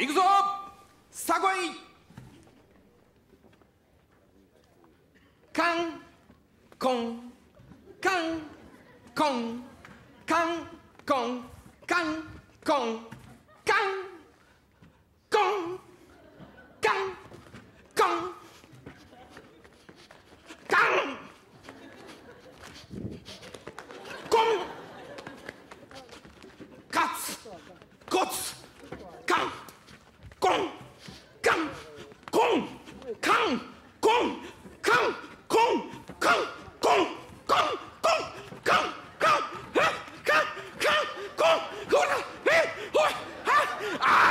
行くぞ！さこいカンコンカンコンカンコンカンコンカンコン。Ah!